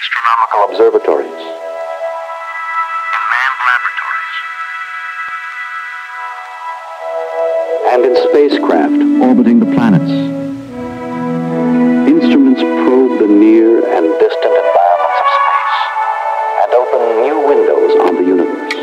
astronomical observatories. In manned laboratories. And in spacecraft orbiting the planets. Instruments probe the near and distant environments of space and open new windows on the universe.